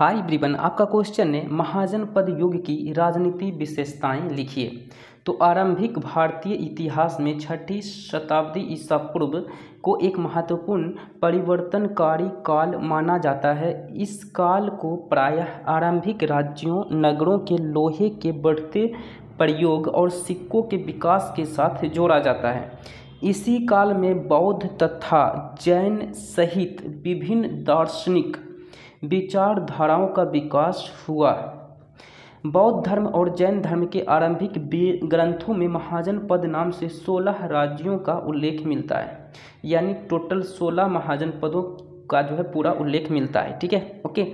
Hi everyone आपका question है महाजन पद युग की राजनीति विशेषताएँ लिखिए तो आरंभिक भारतीय इतिहास में छठी शताब्दी ईसा पूर्व को एक महत्वपूर्ण परिवर्तनकारी काल माना जाता है। इस काल को प्रायः आरंभिक राज्यों, नगरों के लोहे के बढ़ते प्रयोग और सिक्कों के विकास के साथ जोड़ा जाता है। इसी काल में बौद्ध तथा जैन सहित विभिन्न दार्शनिक विचारधाराओं का विकास हुआ। बौद्ध धर्म और जैन धर्म के आरंभिक ग्रंथों में महाजन पद नाम से सोलह राज्यों का उल्लेख मिलता है। यानी टोटल सोलह महाजन पदों का जो है पूरा उल्लेख मिलता है, ठीक है? ओके?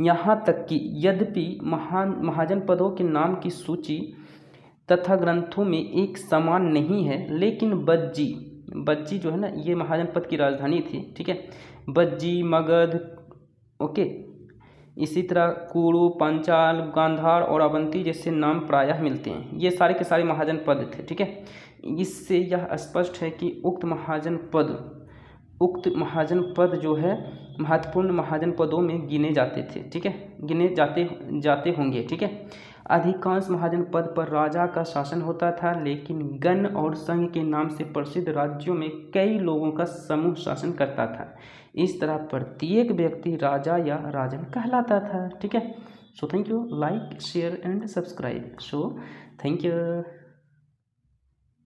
यहाँ तक कि यद्यपि महान, महाजन पदों के नाम की सूची तथा ग्रंथों में एक समान नहीं है, लेकिन बज्जी बज्जी जो है ना, ये महाजन पद की राजधानी थी, ठीक है? बज्जी, मगध ओके। इसी तरह कुरु पंचाल, गांधार और अवंती जैसे नाम प्रायः मिलते हैं। ये सारे के सारे महाजन पद थे, ठीक है? इससे यह स्पष्ट है कि उक्त महाजन पद, उक्त महाजन पद जो है, महत्वपूर्ण महाजन पदों में गिने जाते थे, ठीक है? गिने जाते जाते होंगे, ठीक है? अधिकांश महाजन पद पर राजा का शासन होता था, लेकिन गण और संघ के नाम से प्रसिद्ध राज्यों में कई लोगों का समूह शासन करता था। इस तरह प्रत्येक व्यक्ति राजा या राजन कहलाता था, ठीक है? So thank you like share and subscribe so thank you